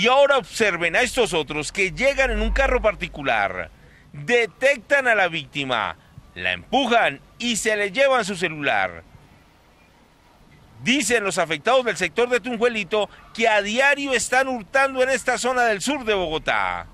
Y ahora observen a estos otros que llegan en un carro particular, detectan a la víctima, la empujan y se le llevan su celular. Dicen los afectados del sector de Tunjuelito que a diario están hurtando en esta zona del sur de Bogotá.